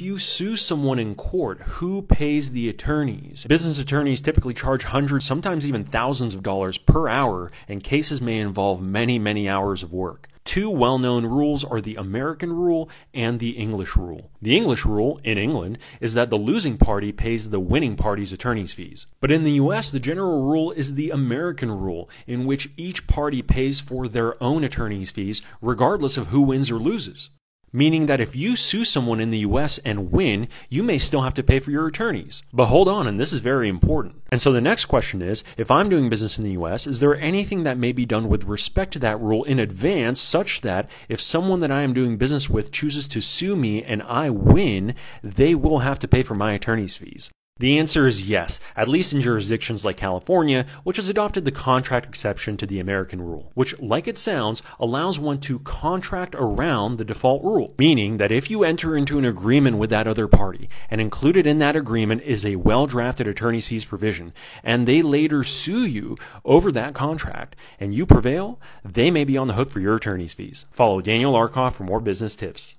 If you sue someone in court, who pays the attorneys? Business attorneys typically charge hundreds, sometimes even thousands of dollars per hour, and cases may involve many, many hours of work. Two well known rules are the American rule and the English rule. The English rule, in England, is that the losing party pays the winning party's attorney's fees. But in the US, the general rule is the American rule, in which each party pays for their own attorney's fees, regardless of who wins or loses meaning that if you sue someone in the US and win, you may still have to pay for your attorneys. But hold on, and this is very important. And so the next question is if I'm doing business in the US, is there anything that may be done with respect to that rule in advance such that if someone that I am doing business with chooses to sue me and I win, they will have to pay for my attorney's fees? The answer is yes, at least in jurisdictions like California, which has adopted the contract exception to the American rule, which, like it sounds, allows one to contract around the default rule, meaning that if you enter into an agreement with that other party, and included in that agreement is a well drafted attorney's fees provision, and they later sue you over that contract, and you prevail, they may be on the hook for your attorney's fees. Follow Daniel Arkof for more business tips.